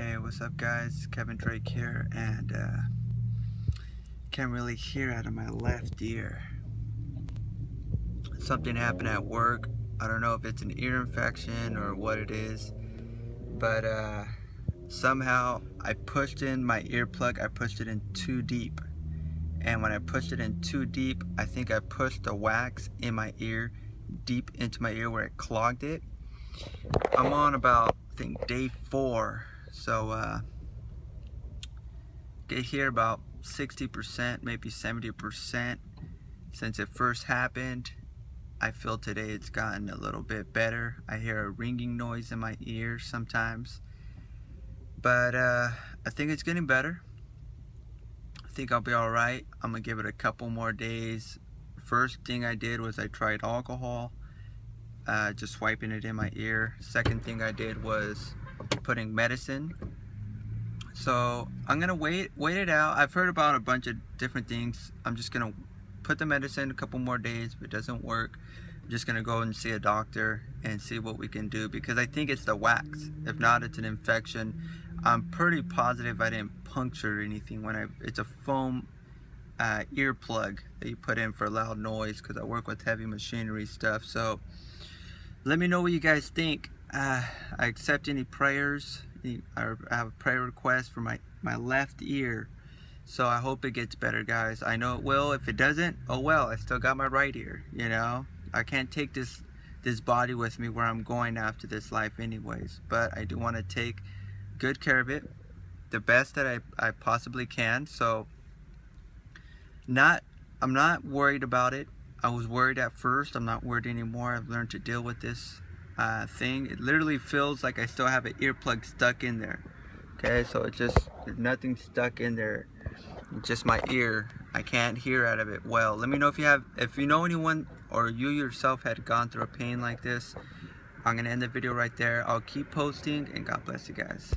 Hey, what's up guys? Kevin Drake here and uh, can't really hear out of my left ear. Something happened at work. I don't know if it's an ear infection or what it is, but uh, somehow I pushed in my earplug, I pushed it in too deep. And when I pushed it in too deep, I think I pushed the wax in my ear deep into my ear where it clogged it. I'm on about, I think, day four so uh, get here about 60%, maybe 70% since it first happened. I feel today it's gotten a little bit better. I hear a ringing noise in my ears sometimes. But uh, I think it's getting better. I think I'll be alright. I'm going to give it a couple more days. First thing I did was I tried alcohol. Uh, just wiping it in my ear. Second thing I did was putting medicine. So I'm gonna wait wait it out. I've heard about a bunch of different things. I'm just gonna put the medicine a couple more days. If it doesn't work, I'm just gonna go and see a doctor and see what we can do because I think it's the wax. If not, it's an infection. I'm pretty positive I didn't puncture anything when I. It's a foam uh, earplug that you put in for loud noise because I work with heavy machinery stuff. So let me know what you guys think uh, I accept any prayers. I have a prayer request for my, my left ear. So I hope it gets better, guys. I know it will. If it doesn't, oh well. I still got my right ear, you know. I can't take this this body with me where I'm going after this life anyways. But I do want to take good care of it. The best that I, I possibly can. So not I'm not worried about it. I was worried at first. I'm not worried anymore. I've learned to deal with this uh, thing. It literally feels like I still have an earplug stuck in there. Okay, so it's just, nothing stuck in there. Just my ear. I can't hear out of it well. Let me know if you have, if you know anyone or you yourself had gone through a pain like this. I'm going to end the video right there. I'll keep posting and God bless you guys.